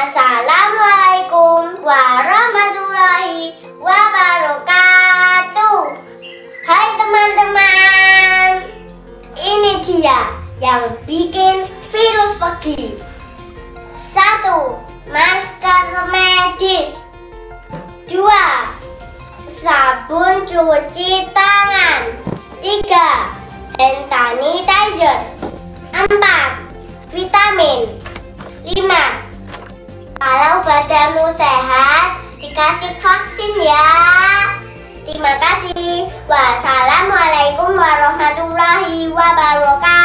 Assalamualaikum warahmatullahi wabarakatuh. Hai teman-teman Ini dia yang bikin virus pergi Satu, Masker medis. Dua, Sabun cuci tangan. Tiga, Hand sanitizer. Empat, Vitamin. 5. Kalau badanmu sehat, dikasih vaksin ya. Terima kasih. Wassalamualaikum warahmatullahi wabarakatuh.